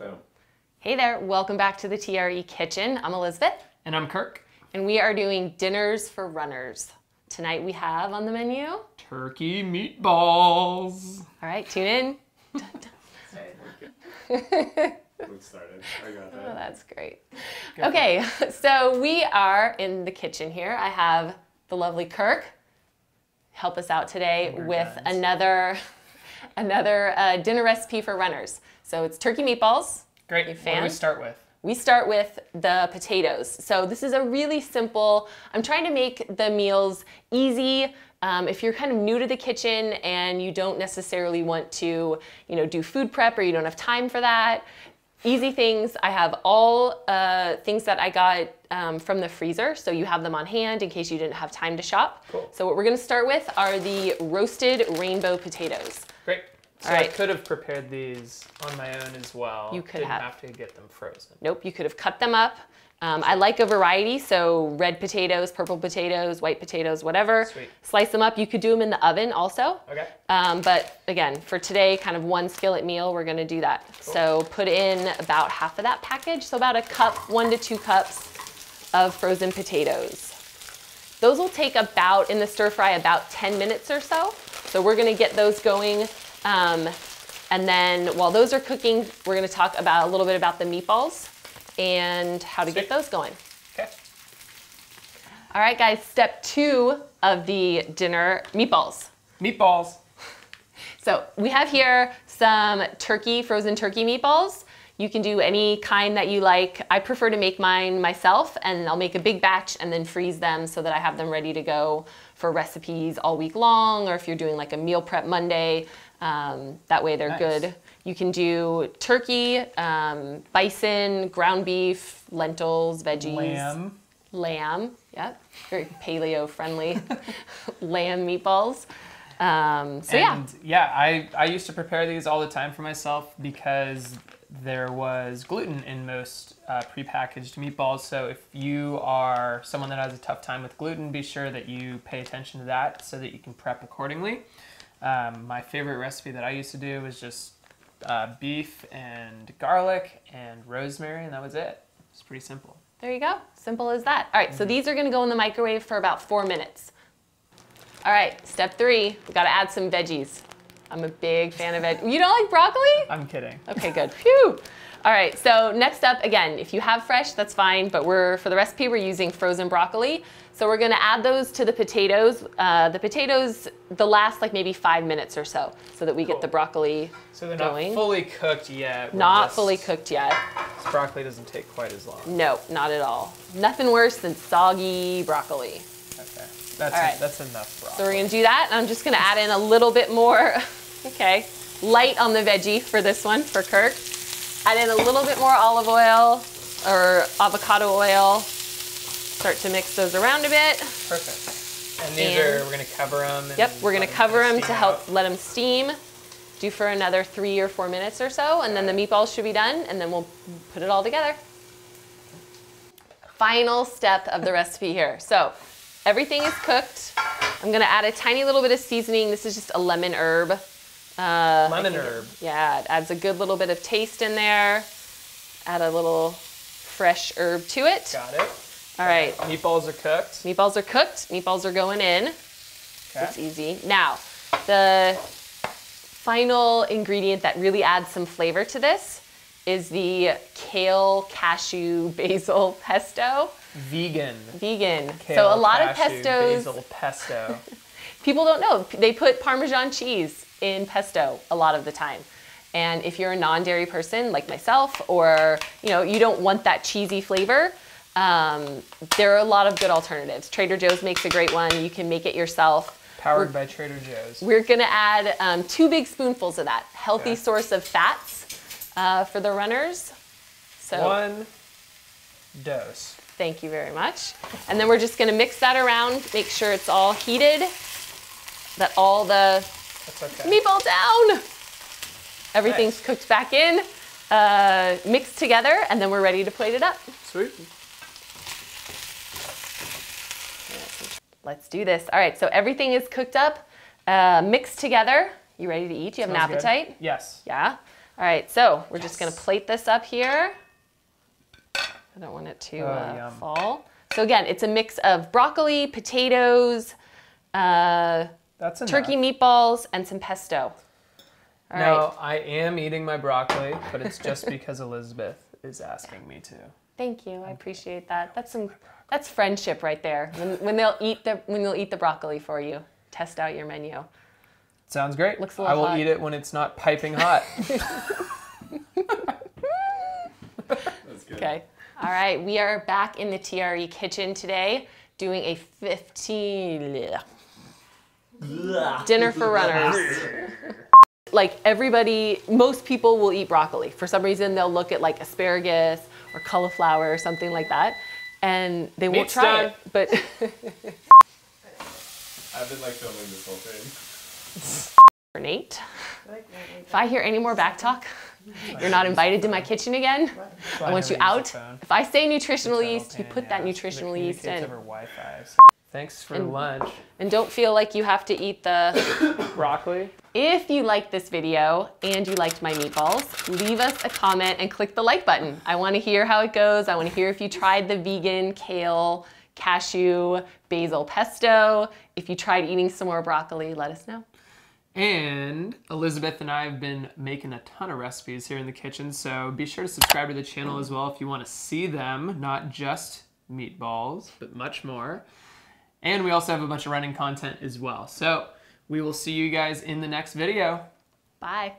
Boom. Hey there, welcome back to the TRE Kitchen. I'm Elizabeth, And I'm Kirk. and we are doing dinners for runners. Tonight we have on the menu. Turkey meatballs. All right, tune in. Sorry. We started. I got Oh, that's great. Okay, so we are in the kitchen here. I have the lovely Kirk help us out today Dinner with guys. another another uh, dinner recipe for runners. So it's turkey meatballs. Great. You What do we fan? start with? We start with the potatoes. So this is a really simple, I'm trying to make the meals easy. Um, if you're kind of new to the kitchen and you don't necessarily want to, you know, do food prep or you don't have time for that, easy things. I have all uh, things that I got um, from the freezer, so you have them on hand in case you didn't have time to shop. Cool. So what we're gonna start with are the roasted rainbow potatoes. So All I could have prepared these on my own as well. You could Didn't have. have. to get them frozen. Nope, you could have cut them up. Um, I like a variety, so red potatoes, purple potatoes, white potatoes, whatever. Sweet. Slice them up. You could do them in the oven also. Okay. Um, but again, for today, kind of one skillet meal, we're gonna do that. So put in about half of that package, so about a cup, one to two cups of frozen potatoes. Those will take about, in the stir fry, about 10 minutes or so. So we're gonna get those going. Um, and then while those are cooking, we're gonna talk about a little bit about the meatballs and how to get those going. Okay. All right, guys, step two of the dinner meatballs. Meatballs. So we have here some turkey, frozen turkey meatballs. You can do any kind that you like. I prefer to make mine myself and I'll make a big batch and then freeze them so that I have them ready to go for recipes all week long or if you're doing like a meal prep Monday, um, that way they're Nice. good. You can do turkey, um, bison, ground beef, lentils, veggies Lamb. lamb. Yep, very paleo friendly lamb meatballs. Um, so yeah, yeah, I, I used to prepare these all the time for myself because there was gluten in most uh, prepackaged meatballs. So if you are someone that has a tough time with gluten, be sure that you pay attention to that so that you can prep accordingly. Um, my favorite recipe that I used to do was just uh, beef and garlic and rosemary, and that was it. It's pretty simple. there you go. Simple as that. All right, so these are gonna go in the microwave for about four minutes. All right, step three, we gotta add some veggies. I'm a big fan of veg. You don't like broccoli? I'm kidding. Okay, good. Phew. All right, so next up, again, if you have fresh, that's fine, but we're, for the recipe, we're using frozen broccoli. So we're gonna add those to the potatoes. Uh, the potatoes, the last like maybe five minutes or so, so that we get the broccoli So they're Going. not fully cooked yet. We're not just- fully cooked yet. Broccoli doesn't take quite as long. No, not at all. Nothing worse than soggy broccoli. Okay, that's right. that's enough broccoli. So we're gonna do that, and I'm just gonna add in a little bit more, okay, light on the veggie for this one, for Kirk. Add in a little bit more olive oil or avocado oil. Start to mix those around a bit. Perfect. And these And- are we're gonna cover them. Yep, we're gonna cover them to help let them steam. Do for another three or four minutes or so, and then the meatballs should be done, and then we'll put it all together. Final step of the recipe here. So everything is cooked. I'm gonna add a tiny little bit of seasoning. This is just a lemon herb. Uh, Lemon herb. yeah, it adds a good little bit of taste in there. Add a little fresh herb to it. Got it. All right, Meatballs are cooked. meatballs are cooked. Meatballs are going in. Okay. It's easy. Now, the final ingredient that really adds some flavor to this is the kale cashew basil pesto. Vegan. Vegan. Kale, so a lot of pestos, Basil pesto. people don't know. They put Parmesan cheese in pesto a lot of the time. And if you're a non-dairy person like myself, or you know you don't want that cheesy flavor, um, there are a lot of good alternatives. Trader Joe's makes a great one. You can make it yourself. Powered by Trader Joe's. We're gonna add um, two big spoonfuls of that. Healthy Okay. source of fats uh, for the runners. So One dose. thank you very much. And then we're just gonna mix that around, make sure it's all heated, that all the That's okay. meatball down. Everything's Nice. cooked back in, uh, mixed together, and then we're ready to plate it up. Sweet. Let's do this. All right, so everything is cooked up, uh, mixed together. You ready to eat? You have Sounds an good. appetite? Yes. Yeah. All right, so we're just gonna plate this up here. I don't want it to Oh, uh, fall. So again, it's a mix of broccoli, potatoes, uh, That's enough. turkey meatballs, and some pesto. All right. Now, I am eating my broccoli, but it's just because Elizabeth is asking me to. Thank you. I appreciate that. That's some that's friendship right there. When, when they'll eat the when they'll eat the broccoli for you. Test out your menu. Sounds great. Looks a I little I will hot. eat it when it's not piping hot. That's good. Okay. All right, we are back in the TRE kitchen today doing a 15 dinner for runners. like everybody, most people will eat broccoli. For some reason, they'll look at like asparagus or cauliflower or something like that, and they won't Meat's try done. it. But I've been like filming this whole thing. for Nate, if I hear any more back talk, you're not invited to my kitchen again. I want you out. If I say nutritional yeast, you put that nutritional yeast in. Over Wi-Fi. so- Thanks for And- lunch. And don't feel like you have to eat the. Broccoli. If you liked this video and you liked my meatballs, leave us a comment and click the like button. I want to hear how it goes. I want to hear if you tried the vegan kale, cashew, basil pesto. If you tried eating some more broccoli, let us know. And Elizabeth and I have been making a ton of recipes here in the kitchen, so be sure to subscribe to the channel as well if you want to see them, not just meatballs, but much more. And we also have a bunch of running content as well. So we will see you guys in the next video. Bye.